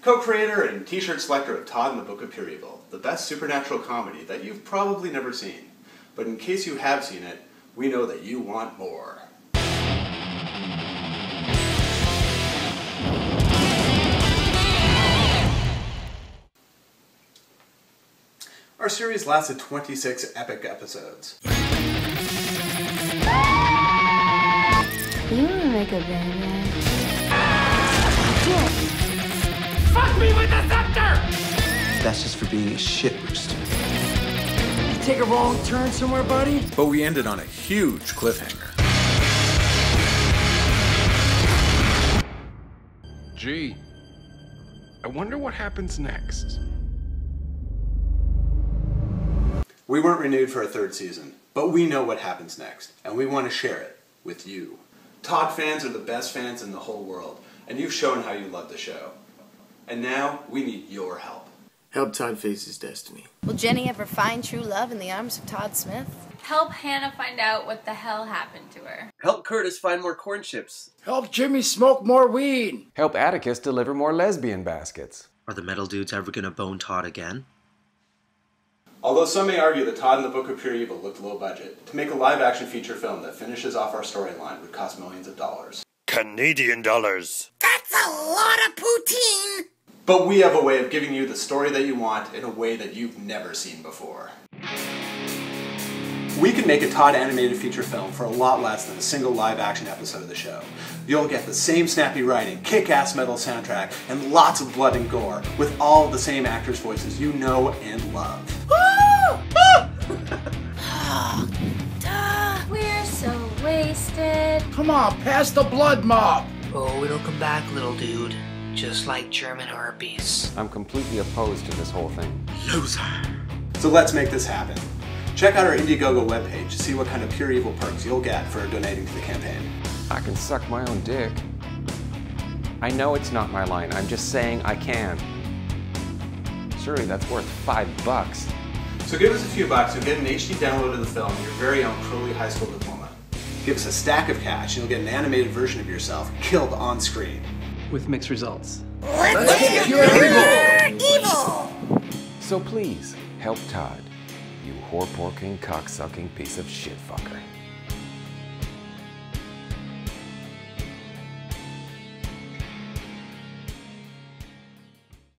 co-creator and t-shirt selector of Todd and the Book of Pure Evil, the best supernatural comedy that you've probably never seen. But in case you have seen it, we know that you want more. Our series lasted 26 epic episodes. You make a baby? Fuck me with the scepter! That's just for being a shit rooster. You Take a wrong turn somewhere, buddy? But we ended on a huge cliffhanger. Gee, I wonder what happens next. We weren't renewed for a third season, but we know what happens next, and we want to share it with you. Todd fans are the best fans in the whole world, and you've shown how you love the show. And now we need your help. Help Todd face his destiny. Will Jenny ever find true love in the arms of Todd Smith? Help Hannah find out what the hell happened to her. Help Curtis find more corn chips. Help Jimmy smoke more weed. Help Atticus deliver more lesbian baskets. Are the metal dudes ever gonna bone Todd again? Although some may argue that Todd and the Book of Pure Evil looked low budget, to make a live action feature film that finishes off our storyline would cost millions of dollars. Canadian dollars. That's a lot of poutine! But we have a way of giving you the story that you want in a way that you've never seen before. We can make a Todd animated feature film for a lot less than a single live action episode of the show. You'll get the same snappy writing, kick ass metal soundtrack, and lots of blood and gore, with all of the same actors' voices you know and love. Ah! We're so wasted. Come on, pass the blood mob. Oh, it'll come back, little dude. Just like German herpes. I'm completely opposed to this whole thing. Loser. So let's make this happen. Check out our Indiegogo webpage to see what kind of pure evil perks you'll get for donating to the campaign. I can suck my own dick. I know it's not my line, I'm just saying I can. Surely that's worth five bucks. So give us a few bucks, you'll get an HD download of the film your very own Crowley High School diploma. Give us a stack of cash and you'll get an animated version of yourself killed on screen. With mixed results. Let's, Let's get get pure evil! So please, help Todd, you whore-porking, cock-sucking piece of shit fucker.